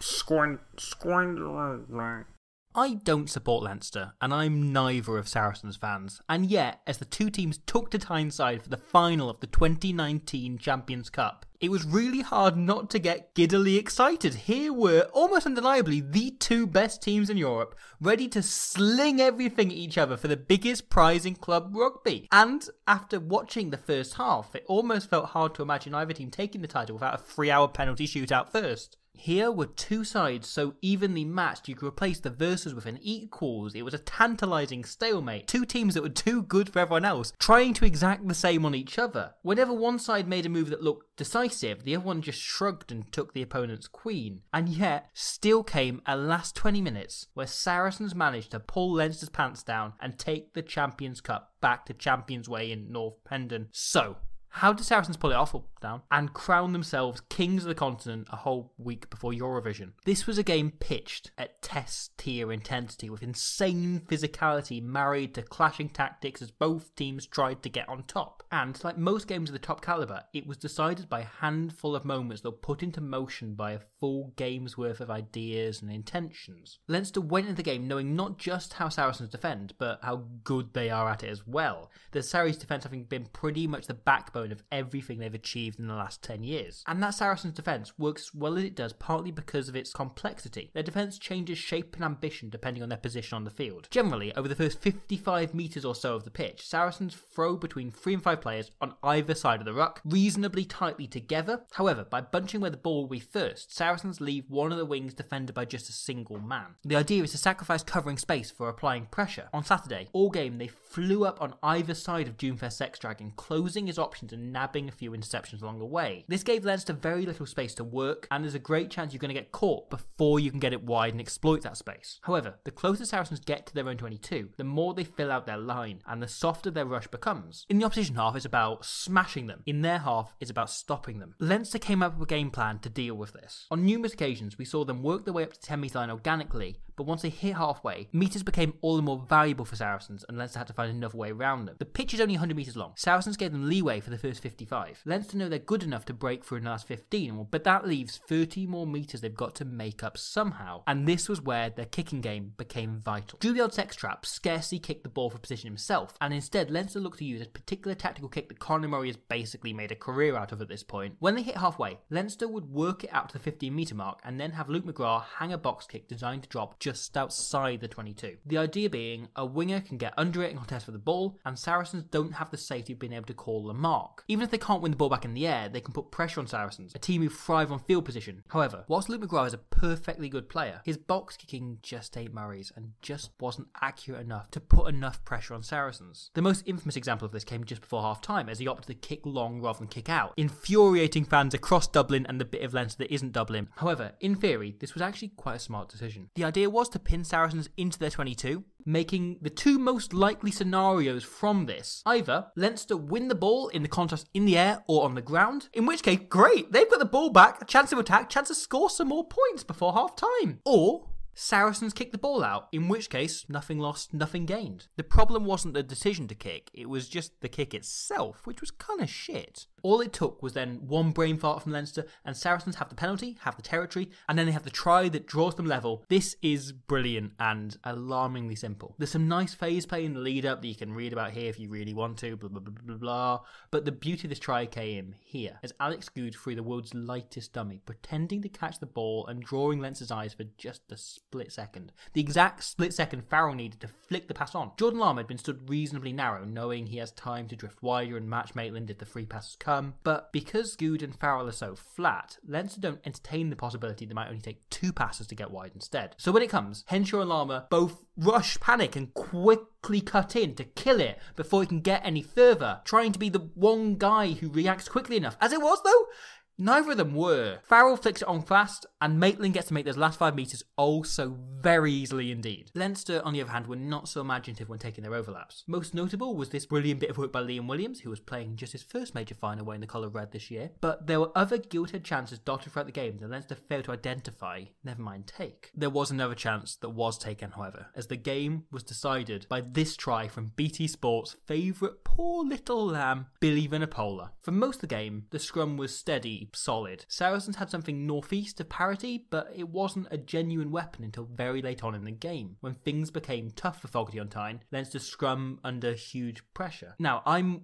squint. I don't support Leinster, and I'm neither of Saracens fans. And yet, as the two teams took to Tyneside for the final of the 2019 Champions Cup, it was really hard not to get giddily excited. Here were, almost undeniably, the two best teams in Europe, ready to sling everything at each other for the biggest prize in club rugby. And after watching the first half, it almost felt hard to imagine either team taking the title without a three hour penalty shootout first. Here were two sides so evenly matched you could replace the verses with an equals. It was a tantalising stalemate. Two teams that were too good for everyone else, trying to exact the same on each other. Whenever one side made a move that looked decisive, the other one just shrugged and took the opponent's queen. And yet, still came a last 20 minutes where Saracens managed to pull Leinster's pants down and take the Champions Cup back to Champions Way in North Pendon. So, how did Saracens pull it off down and crown themselves kings of the continent a whole week before Eurovision? This was a game pitched at test tier intensity with insane physicality married to clashing tactics as both teams tried to get on top. And like most games of the top caliber, it was decided by a handful of moments that were put into motion by a full game's worth of ideas and intentions. Leinster went into the game knowing not just how Saracens defend, but how good they are at it as well. The Sarries defence having been pretty much the backbone of everything they've achieved in the last 10 years. And that Saracens defence works well as it does partly because of its complexity. Their defence changes shape and ambition depending on their position on the field. Generally, over the first 55 metres or so of the pitch, Saracens throw between 3 and 5 players on either side of the ruck, reasonably tightly together. However, by bunching where the ball will be first, Saracens leave one of the wings defended by just a single man. The idea is to sacrifice covering space for applying pressure. On Saturday, all game they flew up on either side of Doomfest Sex Dragon, closing his options and nabbing a few interceptions along the way. This gave Leinster very little space to work, and there's a great chance you're going to get caught before you can get it wide and exploit that space. However, the closer Saracens get to their own 22, the more they fill out their line, and the softer their rush becomes. In the opposition half, it's about smashing them. In their half, it's about stopping them. Leinster came up with a game plan to deal with this. On numerous occasions, we saw them work their way up to 10 metre line organically, but once they hit halfway, metres became all the more valuable for Saracens, and Leinster had to find another way around them. The pitch is only 100 metres long. Saracens gave them leeway for the first 55. Leinster know they're good enough to break through in the last 15, but that leaves 30 more metres they've got to make up somehow, and this was where their kicking game became vital. Juliard Sextrap scarcely kicked the ball for position himself, and instead Leinster looked to use a particular tactical kick that Conor Murray has basically made a career out of at this point. When they hit halfway, Leinster would work it out to the 15 metre mark and then have Luke McGrath hang a box kick designed to drop just outside the 22. The idea being a winger can get under it and contest for the ball, and Saracens don't have the safety of being able to call the mark. Even if they can't win the ball back in the air, they can put pressure on Saracens, a team who thrive on field position. However, whilst Luke McGrath is a perfectly good player, his box kicking just ate Murray's and just wasn't accurate enough to put enough pressure on Saracens. The most infamous example of this came just before half time as he opted to kick long rather than kick out, infuriating fans across Dublin and the bit of Leinster that isn't Dublin. However, in theory, this was actually quite a smart decision. The idea was to pin Saracens into their 22, making the two most likely scenarios from this either Leinster win the ball in the contest in the air or on the ground, in which case, great, they've got the ball back, a chance of attack, chance to score some more points before half time. Or Saracens kick the ball out, in which case, nothing lost, nothing gained. The problem wasn't the decision to kick, it was just the kick itself, which was kind of shit. All it took was then one brain fart from Leinster, and Saracens have the penalty, have the territory, and then they have the try that draws them level. This is brilliant and alarmingly simple. There's some nice phase play in the lead up that you can read about here if you really want to, blah blah blah blah blah. But the beauty of this try came here, as Alex Goode threw the world's lightest dummy, pretending to catch the ball and drawing Leinster's eyes for just a split second. The exact split second Farrell needed to flick the pass on. Jordan Larmour had been stood reasonably narrow, knowing he has time to drift wider and match Maitland if the free passes come. But because Goode and Farrell are so flat, Leinster don't entertain the possibility they might only take two passes to get wide instead. So when it comes, Henshaw and Larmour both rush, panic, and quickly cut in to kill it before it can get any further, trying to be the one guy who reacts quickly enough. As it was, though, Neither of them were. Farrell flicks it on fast, and Maitland gets to make those last five metres oh so very easily indeed. Leinster, on the other hand, were not so imaginative when taking their overlaps. Most notable was this brilliant bit of work by Liam Williams, who was playing just his first major final away in the colour red this year. But there were other gilt-edged chances dotted throughout the game that Leinster failed to identify, never mind take. There was another chance that was taken, however, as the game was decided by this try from BT Sports' favourite poor little lamb, Billy Vunipola. For most of the game, the scrum was steady, solid. Saracens had something northeast of parity, but it wasn't a genuine weapon until very late on in the game, when things became tough for Fogarty on Tyne, Leinster scrum under huge pressure. Now, I'm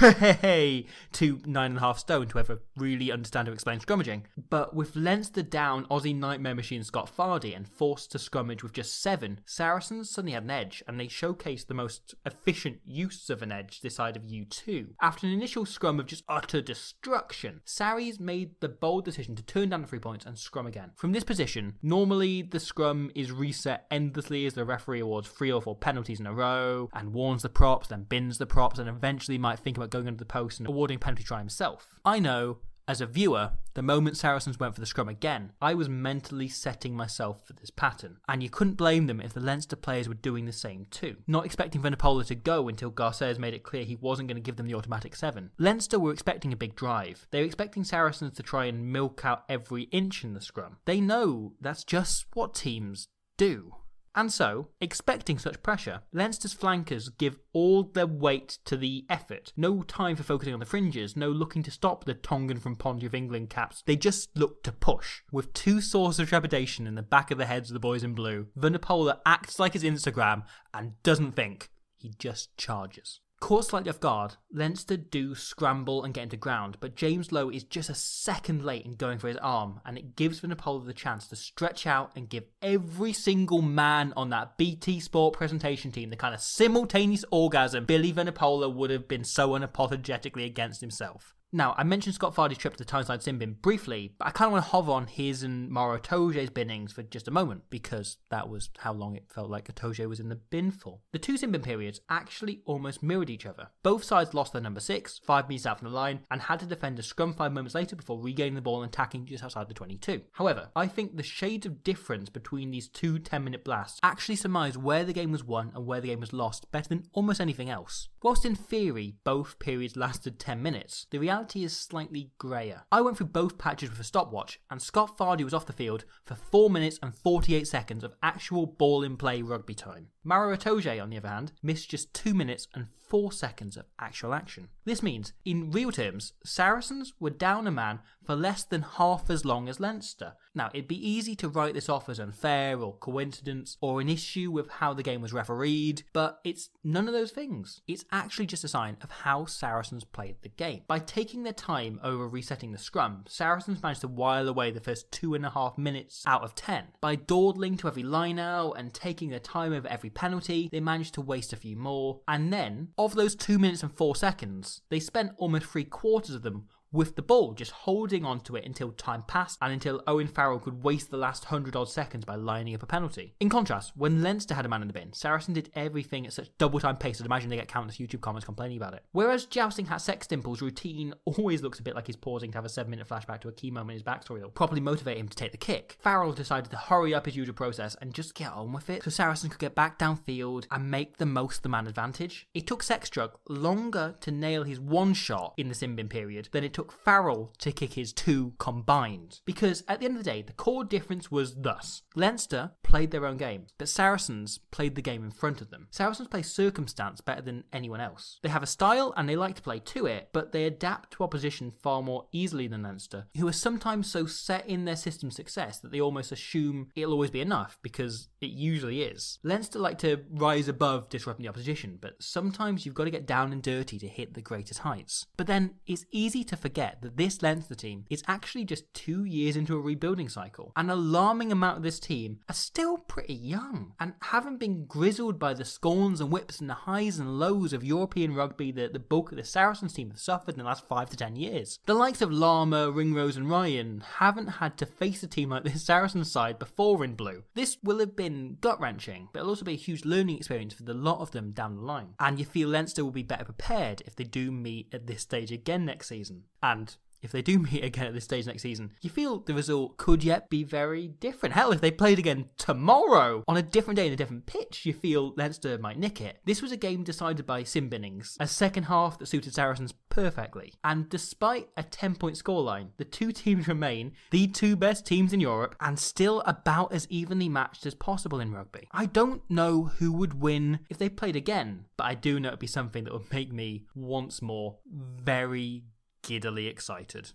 way too nine and a half stone to ever really understand or explain scrummaging, but with Leinster down Aussie Nightmare Machine Scott Fardy and forced to scrummage with just seven, Saracens suddenly had an edge, and they showcased the most efficient use of an edge this side of U2. After an initial scrum of just utter destruction, Sarries made the bold decision to turn down the three points and scrum again. From this position, normally the scrum is reset endlessly as the referee awards three or four penalties in a row and warns the props, then bins the props, and eventually might think about going under the post and awarding penalty try himself. I know as a viewer, the moment Saracens went for the scrum again, I was mentally setting myself for this pattern, and you couldn't blame them if the Leinster players were doing the same too. Not expecting Vunipola to go until Garcès made it clear he wasn't going to give them the automatic seven. Leinster were expecting a big drive. They were expecting Saracens to try and milk out every inch in the scrum. They know that's just what teams do. And so, expecting such pressure, Leinster's flankers give all their weight to the effort. No time for focusing on the fringes, no looking to stop the Tongan from Pondy of England caps. They just look to push. With two swords of trepidation in the back of the heads of the boys in blue, Vunipola acts like his Instagram and doesn't think. He just charges. Caught slightly off guard, Leinster do scramble and get into ground, but James Lowe is just a second late in going for his arm, and it gives Vunipola the chance to stretch out and give every single man on that BT Sport presentation team the kind of simultaneous orgasm Billy Vunipola would have been so unapologetically against himself. Now, I mentioned Scott Fardy's trip to the Tyneside Sin bin briefly, but I kind of want to hover on his and Maro Itoje's binnings for just a moment, because that was how long it felt like Itoje was in the bin for. The two sin bin periods actually almost mirrored each other. Both sides lost their number six, five metres out from the line, and had to defend a scrum five moments later before regaining the ball and attacking just outside the 22. However, I think the shades of difference between these two 10 minute blasts actually surmise where the game was won and where the game was lost better than almost anything else. Whilst in theory both periods lasted 10 minutes, the reality reality is slightly greyer. I went through both patches with a stopwatch, and Scott Fardy was off the field for 4 minutes and 48 seconds of actual ball in play rugby time. Maro Itoje, on the other hand, missed just 2 minutes and 4 seconds of actual action. This means, in real terms, Saracens were down a man for less than half as long as Leinster. Now, it'd be easy to write this off as unfair or coincidence or an issue with how the game was refereed, but it's none of those things. It's actually just a sign of how Saracens played the game. By taking their time over resetting the scrum, Saracens managed to while away the first two and a half minutes out of ten. By dawdling to every line out and taking their time over every penalty, they managed to waste a few more. And then, of those two minutes and four seconds, they spent almost three quarters of them with the ball, just holding on to it until time passed and until Owen Farrell could waste the last hundred odd seconds by lining up a penalty. In contrast, when Leinster had a man in the bin, Saracen did everything at such double time pace I'd imagine they get countless YouTube comments complaining about it. Whereas Jousting Hat Sextimple's routine always looks a bit like he's pausing to have a seven minute flashback to a key moment in his backstory that will properly motivate him to take the kick, Farrell decided to hurry up his usual process and just get on with it so Saracen could get back downfield and make the most of the man advantage. It took Sextruck longer to nail his one shot in the sin bin period than it took took Farrell to kick his two combined. Because at the end of the day, the core difference was thus Leinster played their own game, but Saracens played the game in front of them. Saracens play circumstance better than anyone else. They have a style and they like to play to it, but they adapt to opposition far more easily than Leinster, who are sometimes so set in their system success that they almost assume it'll always be enough because it usually is. Leinster like to rise above disrupting the opposition, but sometimes you've got to get down and dirty to hit the greatest heights. But then it's easy to forget forget that this Leinster team is actually just two years into a rebuilding cycle. An alarming amount of this team are still pretty young and haven't been grizzled by the scorns and whips and the highs and lows of European rugby that the bulk of the Saracens team have suffered in the last five to ten years. The likes of Larmour, Ringrose, and Ryan haven't had to face a team like this Saracens side before in blue. This will have been gut wrenching, but it'll also be a huge learning experience for the lot of them down the line. And you feel Leinster will be better prepared if they do meet at this stage again next season. And if they do meet again at this stage next season, you feel the result could yet be very different. Hell, if they played again tomorrow on a different day in a different pitch, you feel Leinster might nick it. This was a game decided by sin binnings, a second half that suited Saracens perfectly. And despite a 10 point scoreline, the two teams remain the two best teams in Europe and still about as evenly matched as possible in rugby. I don't know who would win if they played again, but I do know it'd be something that would make me once more very giddily excited.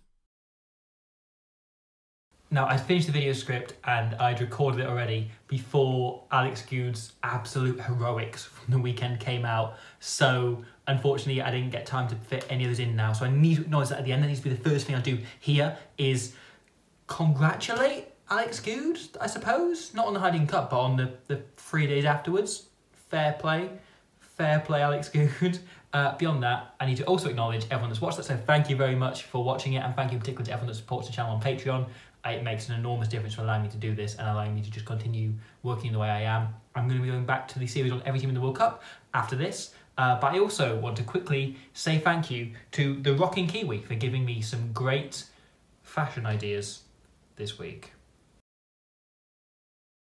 Now, I finished the video script and I'd recorded it already before Alex Goode's absolute heroics from the weekend came out. So, unfortunately, I didn't get time to fit any of those in now. So, I need to acknowledge that at the end. That needs to be the first thing I do here is congratulate Alex Goode, I suppose. Not on the Heineken Cup, but on the, the three days afterwards. Fair play. Fair play, Alex Goode. Uh, beyond that, I need to also acknowledge everyone that's watched that. So thank you very much for watching it, and thank you particularly to everyone that supports the channel on Patreon. It makes an enormous difference for allowing me to do this and allowing me to just continue working the way I am. I'm going to be going back to the series on every team in the World Cup after this. Uh, but I also want to quickly say thank you to the Rocking Kiwi for giving me some great fashion ideas this week.